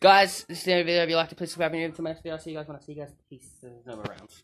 Guys, this is the end of the video. If you like it, please subscribe and to my next video. I'll see you guys when I see you guys. Peace. There's no more rounds.